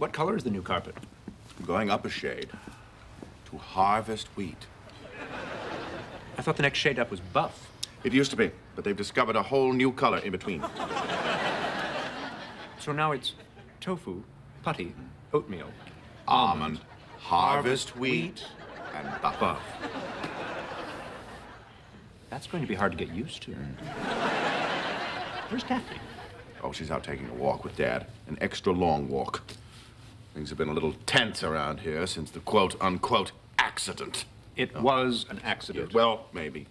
What color is the new carpet? I'm going up a shade to harvest wheat. I thought the next shade up was buff. It used to be, but they've discovered a whole new color in between. So now it's tofu, putty, oatmeal, Almond, harvest wheat, and buff. buff. That's going to be hard to get used to. Mm. Where's Daphne? Oh, she's out taking a walk with Dad. An extra long walk. Things have been a little tense around here since the quote unquote accident. It was an accident. Well, maybe.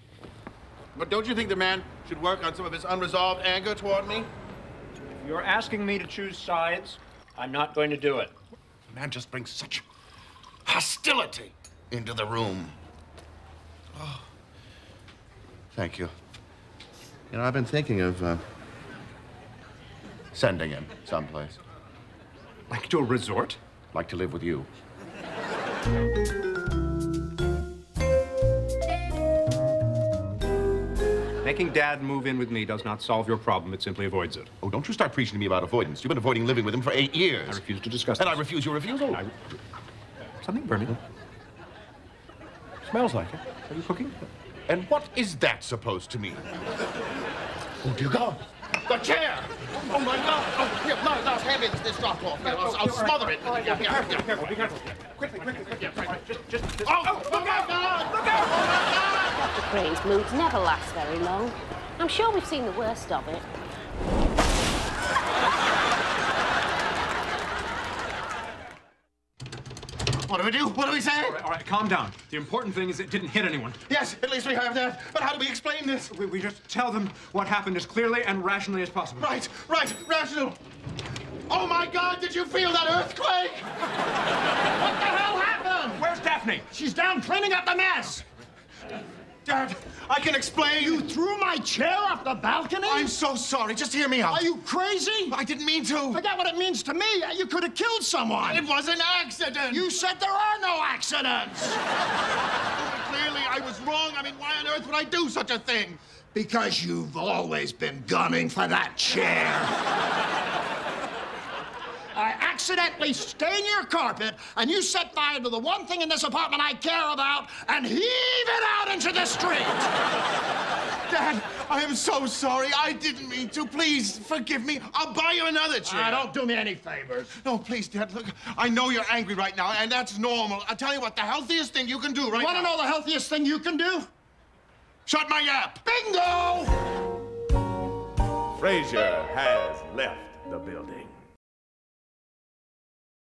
But don't you think the man should work on some of his unresolved anger toward me? If you're asking me to choose sides, I'm not going to do it. The man just brings such hostility into the room. Oh. Thank you. You know, I've been thinking of uh, sending him someplace. Like to a resort? Like to live with you. Making Dad move in with me does not solve your problem. It simply avoids it. Oh, don't you start preaching to me about avoidance. You've been avoiding living with him for eight years. I refuse to discuss And I refuse your refusal. I... Something burning. Smells like it. Are you cooking? And what is that supposed to mean? Oh, dear God. The chair! Oh, my God! Oh, here, no, no, hand me this, this drop off. Here, I'll, oh, I'll smother it. Yeah, yeah, yeah. Careful, be careful. Quickly, quickly, quickly. Just, just, just. Oh, look out, God! Look out! Oh, my God! Dr. Crane's moods never last very long. I'm sure we've seen the worst of it. What do we do? What do we say? All right, all right, calm down. The important thing is it didn't hit anyone. Yes, at least we have that. But how do we explain this? We, we just tell them what happened as clearly and rationally as possible. Right, right, rational. Oh my God, did you feel that earthquake? what the hell happened? Where's Daphne? She's down cleaning up the mess. Dad, I can explain. You threw my chair off the balcony? I'm so sorry. Just hear me out. Are you crazy? I didn't mean to. Forget what it means to me. You could have killed someone. It was an accident. You said there are no accidents. Clearly, I was wrong. I mean, why on earth would I do such a thing? Because you've always been gunning for that chair. I accidentally stain your carpet, and you set fire to the one thing in this apartment I care about and heave it out into the street. Dad, I am so sorry. I didn't mean to. Please forgive me. I'll buy you another chair. Ah, don't do me any favors. No, please, Dad. Look, I know you're angry right now, and that's normal. I'll tell you what, the healthiest thing you can do right Want to now. know the healthiest thing you can do? Shut my yap. Bingo! Frasier has left the building.